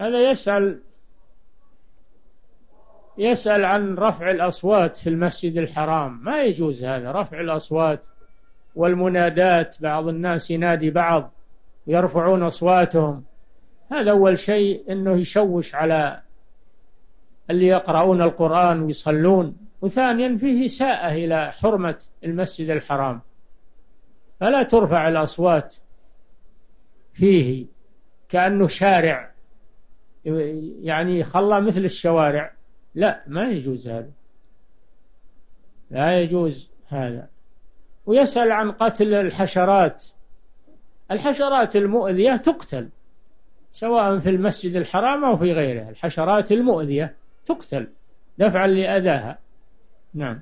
هذا يسأل يسأل عن رفع الأصوات في المسجد الحرام. ما يجوز هذا رفع الأصوات والمنادات. بعض الناس ينادي بعض يرفعون أصواتهم. هذا أول شيء أنه يشوش على اللي يقرؤون القرآن ويصلون. وثانيا فيه إساءة إلى حرمة المسجد الحرام. فلا ترفع الأصوات فيه كأنه شارع. يعني خلى مثل الشوارع. لا ما يجوز هذا. لا يجوز هذا. ويسأل عن قتل الحشرات. الحشرات المؤذية تقتل سواء في المسجد الحرام أو في غيره الحشرات المؤذية تقتل دفعا لأذاها. نعم.